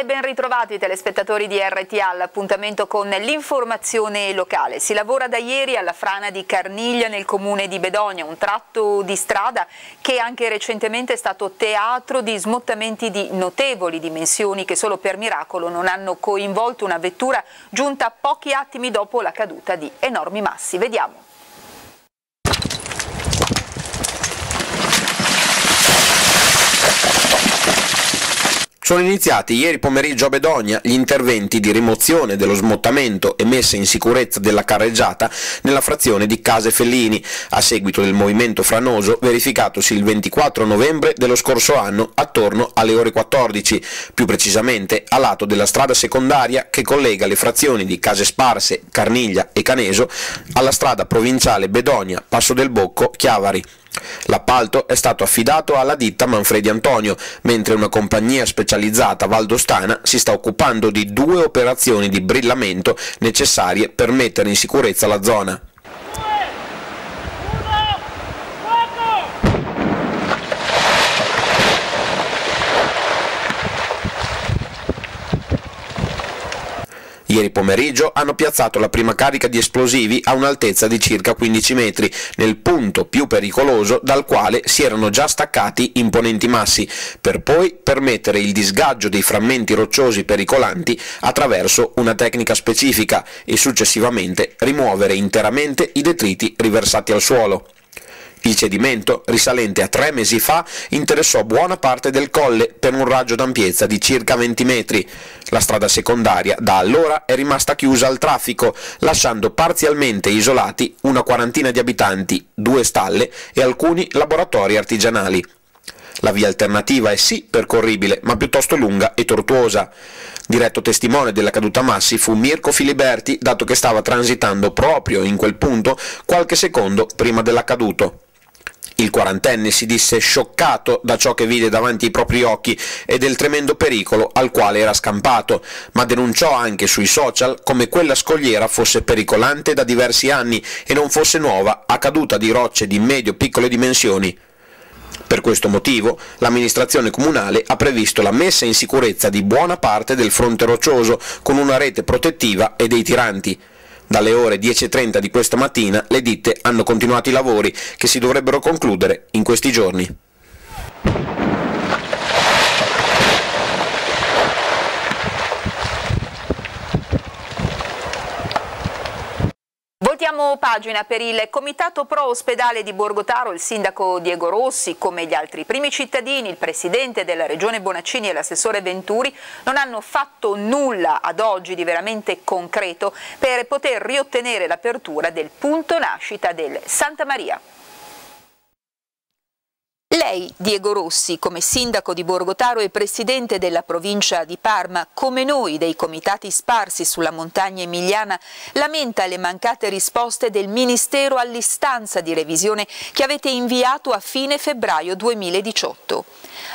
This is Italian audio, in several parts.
e ben ritrovati telespettatori di RTA all'appuntamento con l'informazione locale. Si lavora da ieri alla frana di Carniglia nel comune di Bedonia, un tratto di strada che anche recentemente è stato teatro di smottamenti di notevoli dimensioni che solo per miracolo non hanno coinvolto una vettura giunta pochi attimi dopo la caduta di enormi massi. Vediamo. Sono iniziati ieri pomeriggio a Bedonia gli interventi di rimozione dello smottamento e messa in sicurezza della carreggiata nella frazione di Case Fellini, a seguito del movimento franoso verificatosi il 24 novembre dello scorso anno attorno alle ore 14, più precisamente a lato della strada secondaria che collega le frazioni di Case Sparse, Carniglia e Caneso alla strada provinciale Bedonia, Passo del Bocco, Chiavari. L'appalto è stato affidato alla ditta Manfredi Antonio, mentre una compagnia specializzata valdostana si sta occupando di due operazioni di brillamento necessarie per mettere in sicurezza la zona. Ieri pomeriggio hanno piazzato la prima carica di esplosivi a un'altezza di circa 15 metri, nel punto più pericoloso dal quale si erano già staccati imponenti massi, per poi permettere il disgaggio dei frammenti rocciosi pericolanti attraverso una tecnica specifica e successivamente rimuovere interamente i detriti riversati al suolo. Il cedimento, risalente a tre mesi fa, interessò buona parte del colle per un raggio d'ampiezza di circa 20 metri. La strada secondaria da allora è rimasta chiusa al traffico, lasciando parzialmente isolati una quarantina di abitanti, due stalle e alcuni laboratori artigianali. La via alternativa è sì percorribile, ma piuttosto lunga e tortuosa. Diretto testimone della caduta Massi fu Mirko Filiberti, dato che stava transitando proprio in quel punto qualche secondo prima dell'accaduto. Il quarantenne si disse scioccato da ciò che vide davanti ai propri occhi e del tremendo pericolo al quale era scampato, ma denunciò anche sui social come quella scogliera fosse pericolante da diversi anni e non fosse nuova, accaduta di rocce di medio-piccole dimensioni. Per questo motivo l'amministrazione comunale ha previsto la messa in sicurezza di buona parte del fronte roccioso con una rete protettiva e dei tiranti. Dalle ore 10.30 di questa mattina le ditte hanno continuato i lavori che si dovrebbero concludere in questi giorni. Voltiamo pagina per il Comitato Pro Ospedale di Borgotaro, il sindaco Diego Rossi, come gli altri primi cittadini, il presidente della regione Bonaccini e l'assessore Venturi non hanno fatto nulla ad oggi di veramente concreto per poter riottenere l'apertura del punto nascita del Santa Maria. Lei, Diego Rossi, come sindaco di Borgotaro e presidente della provincia di Parma, come noi dei comitati sparsi sulla montagna emiliana, lamenta le mancate risposte del Ministero all'istanza di revisione che avete inviato a fine febbraio 2018.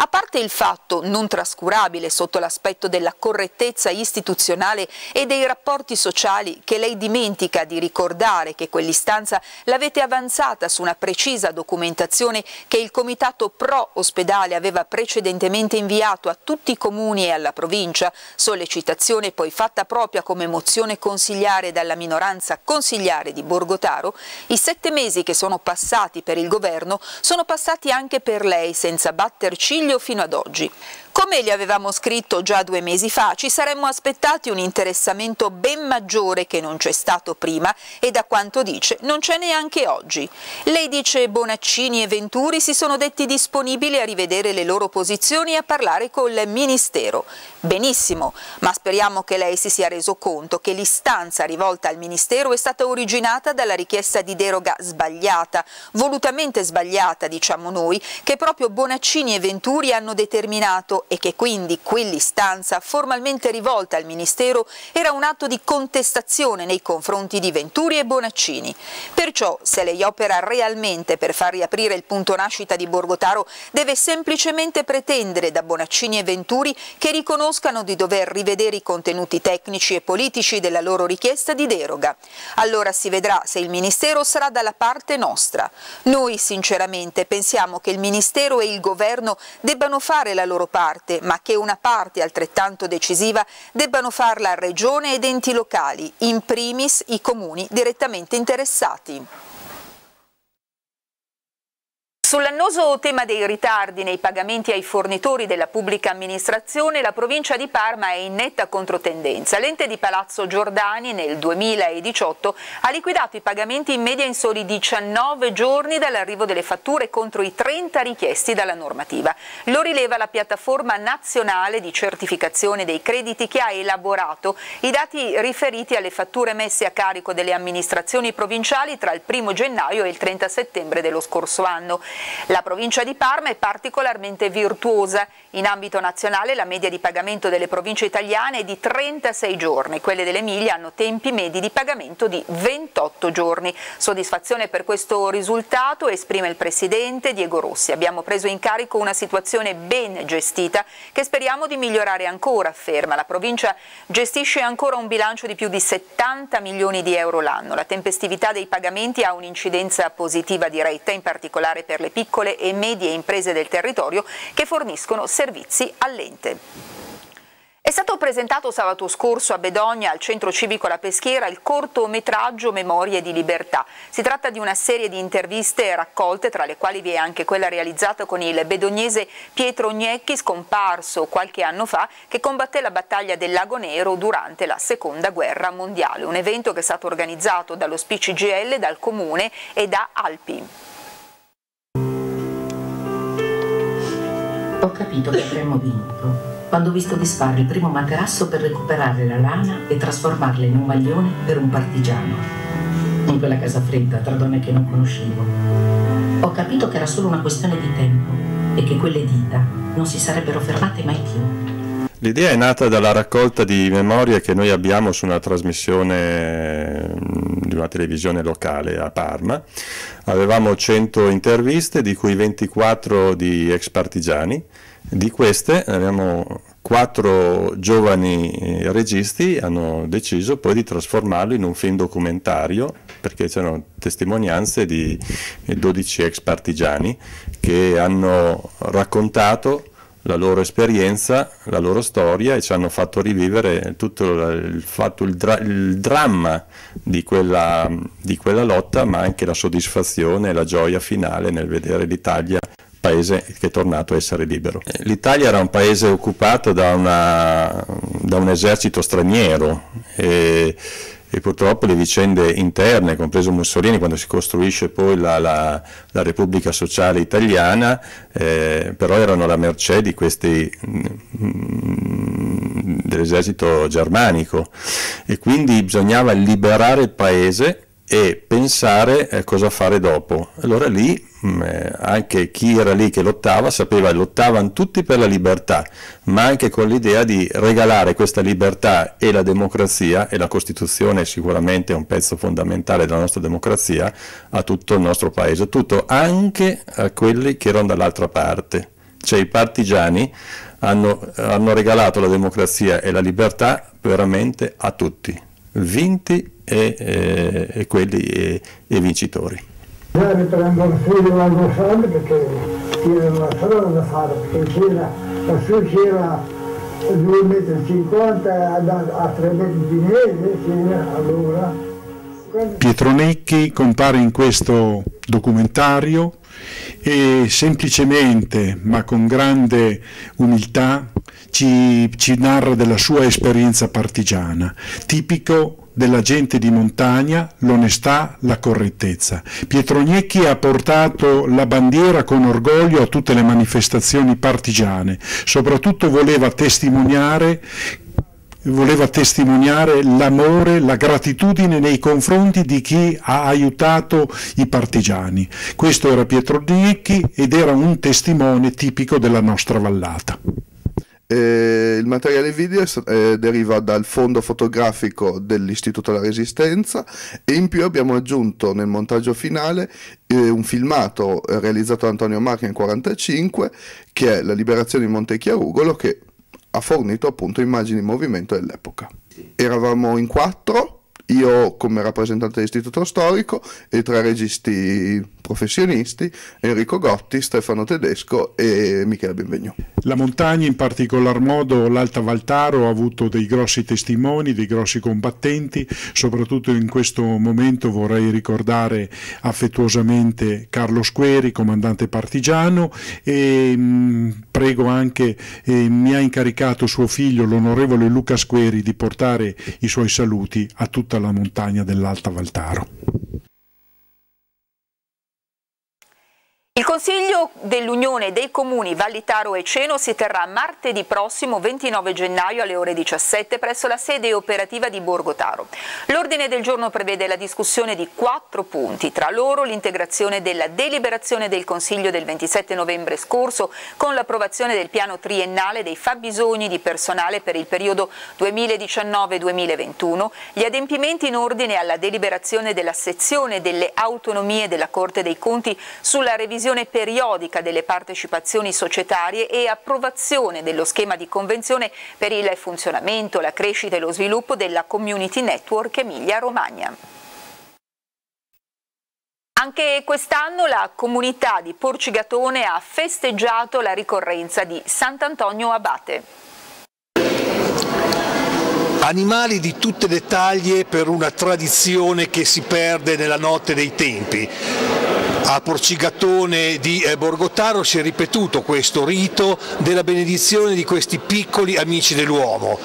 A parte il fatto non trascurabile sotto l'aspetto della correttezza istituzionale e dei rapporti sociali che lei dimentica di ricordare che quell'istanza l'avete avanzata su una precisa documentazione che il Comitato Pro Ospedale aveva precedentemente inviato a tutti i comuni e alla provincia, sollecitazione poi fatta propria come mozione consigliare dalla minoranza consigliare di Borgotaro, i sette mesi che sono passati per il governo sono passati anche per lei senza batter ciglio fino ad oggi. Come gli avevamo scritto già due mesi fa, ci saremmo aspettati un interessamento ben maggiore che non c'è stato prima e da quanto dice non c'è neanche oggi. Lei dice Bonaccini e Venturi si sono detti disponibili a rivedere le loro posizioni e a parlare col Ministero. Benissimo, ma speriamo che lei si sia reso conto che l'istanza rivolta al Ministero è stata originata dalla richiesta di deroga sbagliata, volutamente sbagliata diciamo noi, che proprio Bonaccini e Venturi hanno determinato e che quindi quell'istanza formalmente rivolta al Ministero era un atto di contestazione nei confronti di Venturi e Bonaccini. Perciò se lei opera realmente per far riaprire il punto nascita di Borgotaro deve semplicemente pretendere da Bonaccini e Venturi che riconoscano di dover rivedere i contenuti tecnici e politici della loro richiesta di deroga. Allora si vedrà se il Ministero sarà dalla parte nostra. Noi sinceramente pensiamo che il Ministero e il Governo debbano fare la loro parte parte, ma che una parte altrettanto decisiva debbano farla regione ed enti locali, in primis i comuni direttamente interessati. Sull'annoso tema dei ritardi nei pagamenti ai fornitori della pubblica amministrazione, la provincia di Parma è in netta controtendenza. L'ente di Palazzo Giordani nel 2018 ha liquidato i pagamenti in media in soli 19 giorni dall'arrivo delle fatture contro i 30 richiesti dalla normativa. Lo rileva la piattaforma nazionale di certificazione dei crediti che ha elaborato i dati riferiti alle fatture messe a carico delle amministrazioni provinciali tra il 1 gennaio e il 30 settembre dello scorso anno. La provincia di Parma è particolarmente virtuosa. In ambito nazionale la media di pagamento delle province italiane è di 36 giorni, quelle dell'Emilia hanno tempi medi di pagamento di 28 giorni. Soddisfazione per questo risultato esprime il Presidente Diego Rossi. Abbiamo preso in carico una situazione ben gestita che speriamo di migliorare ancora, afferma. La provincia gestisce ancora un bilancio di più di 70 milioni di euro l'anno. La tempestività dei pagamenti ha un'incidenza positiva diretta, in particolare per le le piccole e medie imprese del territorio che forniscono servizi all'ente. È stato presentato sabato scorso a Bedogna al centro civico La Peschiera il cortometraggio Memorie di libertà. Si tratta di una serie di interviste raccolte, tra le quali vi è anche quella realizzata con il bedognese Pietro Gnecchi, scomparso qualche anno fa, che combatté la battaglia del Lago Nero durante la seconda guerra mondiale. Un evento che è stato organizzato dallo SPCGL, dal Comune e da Alpi. Ho capito che avremmo vinto quando ho visto disfare il primo materasso per recuperare la lana e trasformarla in un maglione per un partigiano. In quella casa fredda, tra donne che non conoscevo. Ho capito che era solo una questione di tempo e che quelle dita non si sarebbero fermate mai più. L'idea è nata dalla raccolta di memorie che noi abbiamo su una trasmissione mm, una televisione locale a Parma. Avevamo 100 interviste, di cui 24 di ex partigiani. Di queste abbiamo quattro giovani eh, registi hanno deciso poi di trasformarlo in un film documentario perché c'erano testimonianze di 12 ex partigiani che hanno raccontato la loro esperienza, la loro storia e ci hanno fatto rivivere tutto il, fatto, il, dra il dramma di quella, di quella, lotta, ma anche la soddisfazione e la gioia finale nel vedere l'Italia paese che è tornato a essere libero. L'Italia era un paese occupato da, una, da un esercito straniero e, e purtroppo le vicende interne, compreso Mussolini, quando si costruisce poi la, la, la Repubblica Sociale Italiana, eh, però erano alla mercé di questi, mm, dell'esercito germanico. E quindi bisognava liberare il paese e pensare eh, cosa fare dopo. Allora lì mm, eh, anche chi era lì che lottava sapeva che lottavano tutti per la libertà, ma anche con l'idea di regalare questa libertà e la democrazia, e la Costituzione è sicuramente un pezzo fondamentale della nostra democrazia, a tutto il nostro paese, tutto anche a quelli che erano dall'altra parte. Cioè i partigiani hanno, hanno regalato la democrazia e la libertà veramente a tutti, vinti e, e, e quelli e, e vincitori. Già riprendo figlio l'anno perché c'era una strada da fare, perché c'era, lassù c'era 2,50 m a 3 metri di neve, c'era allora. Pietro Necchi compare in questo documentario e semplicemente, ma con grande umiltà, ci, ci narra della sua esperienza partigiana, tipico della gente di montagna, l'onestà, la correttezza. Pietro Gnecchi ha portato la bandiera con orgoglio a tutte le manifestazioni partigiane, soprattutto voleva testimoniare voleva testimoniare l'amore, la gratitudine nei confronti di chi ha aiutato i partigiani. Questo era Pietro Gnecchi ed era un testimone tipico della nostra vallata. Eh, il materiale video eh, deriva dal fondo fotografico dell'Istituto della Resistenza e in più abbiamo aggiunto nel montaggio finale eh, un filmato realizzato da Antonio Marchi nel 1945 che è La liberazione di Monte Chiarugolo che ha fornito appunto immagini in movimento dell'epoca. Eravamo in quattro, io come rappresentante dell'Istituto Storico e tre registi professionisti, Enrico Gotti, Stefano Tedesco e Michele Benvegno. La montagna, in particolar modo l'Alta Valtaro, ha avuto dei grossi testimoni, dei grossi combattenti, soprattutto in questo momento vorrei ricordare affettuosamente Carlo Squeri, comandante partigiano, e mh, mm, prego anche, eh, mi ha incaricato suo figlio, l'onorevole Luca Squeri, di portare i suoi saluti a tutta la montagna dell'Alta Valtaro. Il Consiglio dell'Unione dei Comuni Vallitaro e Ceno si terrà martedì prossimo 29 gennaio alle ore 17 presso la sede operativa di Borgotaro. L'ordine del giorno prevede la discussione di quattro punti, tra loro l'integrazione della deliberazione del Consiglio del 27 novembre scorso con l'approvazione del piano triennale dei fabbisogni di personale per il periodo 2019-2021, gli adempimenti in ordine alla deliberazione della sezione delle autonomie della Corte dei Conti sulla revisione revisione periodica delle partecipazioni societarie e approvazione dello schema di convenzione per il funzionamento, la crescita e lo sviluppo della Community Network Emilia-Romagna. Anche quest'anno la comunità di Porcigatone ha festeggiato la ricorrenza di Sant'Antonio Abate. Animali di tutte le taglie per una tradizione che si perde nella notte dei tempi a Porcigatone di eh, Borgotaro si è ripetuto questo rito della benedizione di questi piccoli amici dell'uomo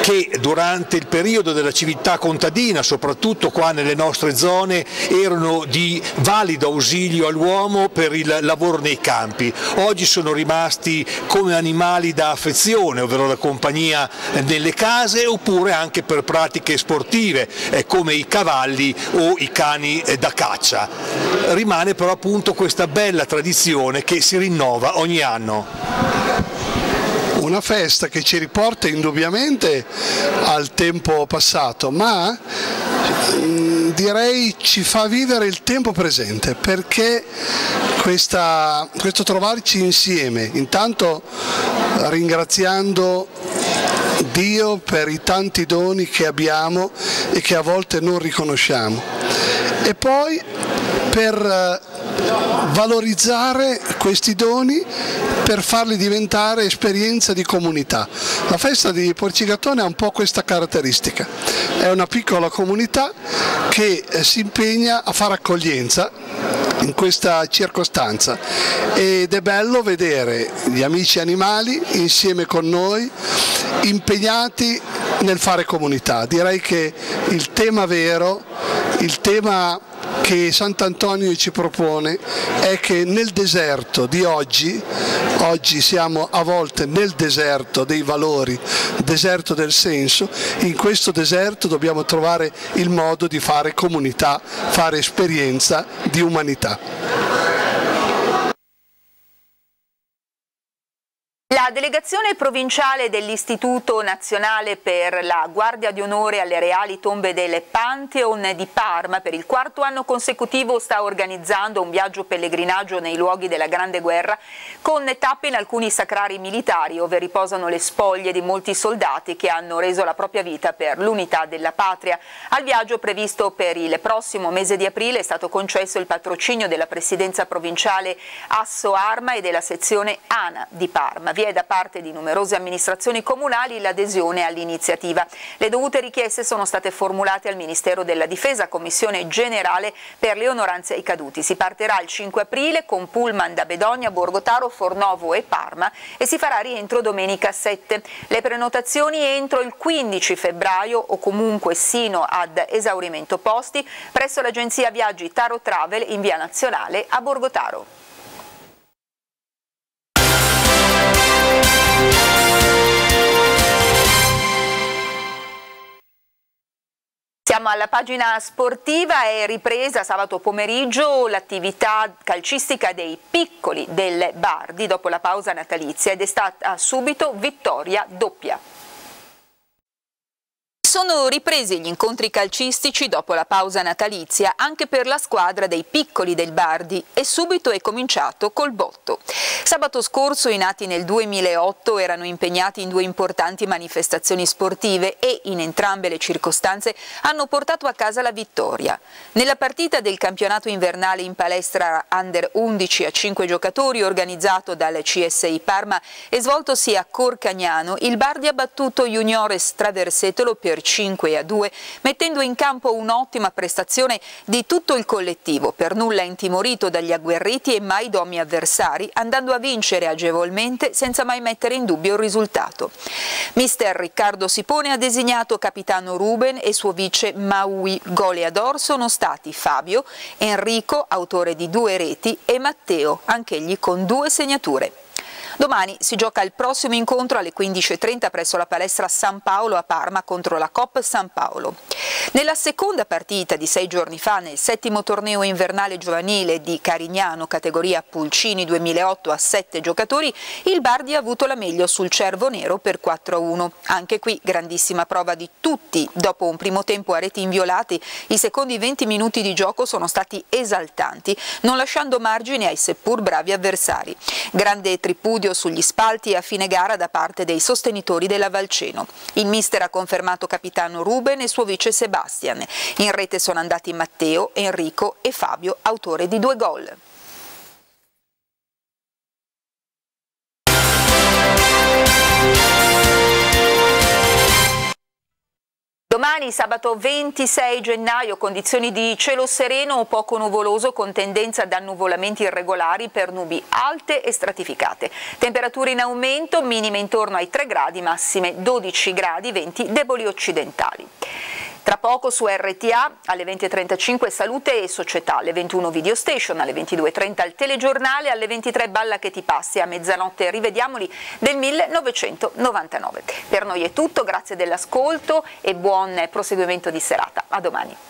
che durante il periodo della civiltà contadina, soprattutto qua nelle nostre zone, erano di valido ausilio all'uomo per il lavoro nei campi. Oggi sono rimasti come animali da affezione, ovvero da compagnia nelle case oppure anche per pratiche sportive eh, come i cavalli o i cani eh, da caccia. Rimane però appunto questa bella tradizione che si rinnova ogni anno. Una festa che ci riporta indubbiamente al tempo passato, ma mm, direi ci fa vivere il tempo presente perché questa, questo trovarci insieme, intanto ringraziando Dio per i tanti doni che abbiamo e che a volte non riconosciamo e poi per eh, valorizzare questi doni per farli diventare esperienza di comunità. La festa di Porcigatone ha un po' questa caratteristica, è una piccola comunità che eh, si impegna a fare accoglienza in questa circostanza ed è bello vedere gli amici animali insieme con noi impegnati nel fare comunità. Direi che il tema vero, il tema che Sant'Antonio ci propone è che nel deserto di oggi, oggi siamo a volte nel deserto dei valori, deserto del senso, in questo deserto dobbiamo trovare il modo di fare comunità, fare esperienza di umanità. La delegazione provinciale dell'Istituto Nazionale per la Guardia di Onore alle Reali Tombe del Pantheon di Parma per il quarto anno consecutivo sta organizzando un viaggio pellegrinaggio nei luoghi della Grande Guerra con tappe in alcuni sacrari militari dove riposano le spoglie di molti soldati che hanno reso la propria vita per l'unità della patria. Al viaggio previsto per il prossimo mese di aprile è stato concesso il patrocinio della presidenza provinciale Asso Arma e della sezione ANA di Parma vi è da parte di numerose amministrazioni comunali l'adesione all'iniziativa. Le dovute richieste sono state formulate al Ministero della Difesa, Commissione Generale per le onoranze ai caduti. Si partirà il 5 aprile con pullman da Bedogna, Borgotaro, Fornovo e Parma e si farà rientro domenica 7. Le prenotazioni entro il 15 febbraio o comunque sino ad esaurimento posti presso l'agenzia viaggi Taro Travel in via nazionale a Borgotaro. Siamo alla pagina sportiva, è ripresa sabato pomeriggio l'attività calcistica dei piccoli del Bardi dopo la pausa natalizia ed è stata subito vittoria doppia. Sono ripresi gli incontri calcistici dopo la pausa natalizia anche per la squadra dei piccoli del Bardi e subito è cominciato col botto. Sabato scorso i nati nel 2008 erano impegnati in due importanti manifestazioni sportive e in entrambe le circostanze hanno portato a casa la vittoria. Nella partita del campionato invernale in palestra under 11 a 5 giocatori organizzato dal CSI Parma e svoltosi a Corcagnano, il Bardi ha battuto Juniores Traversetolo per per 5 a 2, mettendo in campo un'ottima prestazione di tutto il collettivo, per nulla intimorito dagli agguerriti e mai domi avversari, andando a vincere agevolmente senza mai mettere in dubbio il risultato. Mister Riccardo Sipone ha designato capitano Ruben e suo vice Maui Goleador sono stati Fabio, Enrico, autore di due reti, e Matteo, anch'egli con due segnature. Domani si gioca il prossimo incontro alle 15.30 presso la palestra San Paolo a Parma contro la Cop San Paolo. Nella seconda partita di sei giorni fa nel settimo torneo invernale giovanile di Carignano categoria Pulcini 2008 a sette giocatori, il Bardi ha avuto la meglio sul Cervo Nero per 4-1. Anche qui grandissima prova di tutti. Dopo un primo tempo a reti inviolati, i secondi 20 minuti di gioco sono stati esaltanti, non lasciando margine ai seppur bravi avversari. Grande tripudio dubbio sugli spalti a fine gara da parte dei sostenitori della Valceno. Il mister ha confermato capitano Ruben e suo vice Sebastian. In rete sono andati Matteo, Enrico e Fabio, autore di due gol. Domani, sabato 26 gennaio, condizioni di cielo sereno o poco nuvoloso con tendenza ad annuvolamenti irregolari per nubi alte e stratificate. Temperature in aumento, minime intorno ai 3 gradi, massime 12 gradi, venti deboli occidentali. Tra poco su RTA alle 20.35 Salute e Società, alle 21 Video Station, alle 22.30 il telegiornale, alle 23 Balla che ti passi, a mezzanotte rivediamoli del 1999. Per noi è tutto, grazie dell'ascolto e buon proseguimento di serata. A domani.